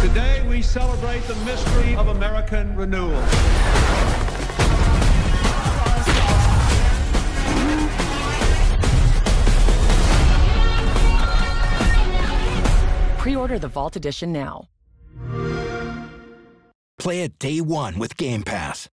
Today we celebrate the mystery of American renewal. Pre-order the Vault Edition now. Play it day one with Game Pass.